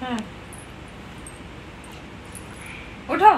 হ্যাঁ ওঠো